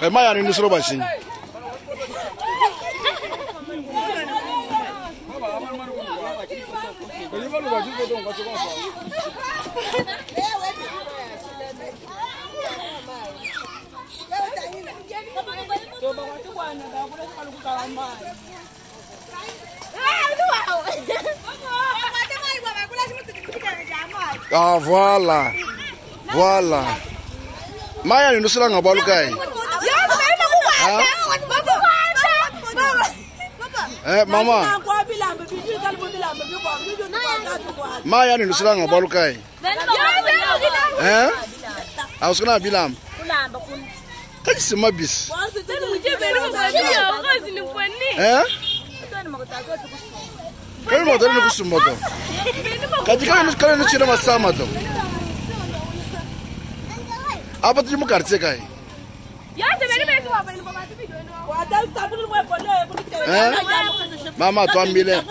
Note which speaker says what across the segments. Speaker 1: 얼마야 아닌 수로 봐신 일반으로 가지고 좀 같이 가봐 Ah, voilà. Voilà. Maya ni nusula nga balukai. Eh, mama. Maya ni nusula nga balukai. Eh? Ausukana ah, bilam. Kaji sema bis. Eh? Kani madari ni kusumba to. Kaji kani kani ni chira masama to. Apa tu mu kartse kai? Ya tebeli beki wa beli mama tu bido no. Wa ta ta bulu mu ekolo e bulu te. Eh? Mama tu ambile. Eh?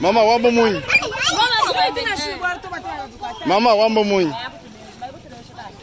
Speaker 1: Mama wambo munyi. Mama wambo munyi.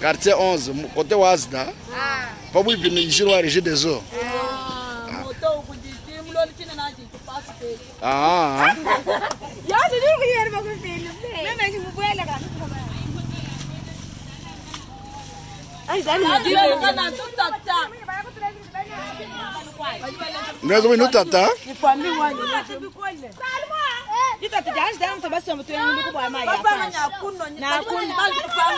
Speaker 1: quartier 11 côté wazda pa buibini ijiri wa régie des eaux mnazo wenu tata itata jaanzi dana mtabasi ya mtu yangu ndiko bwa maya hapana na kuno